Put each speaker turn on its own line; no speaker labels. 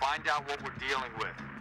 find out what we're dealing with.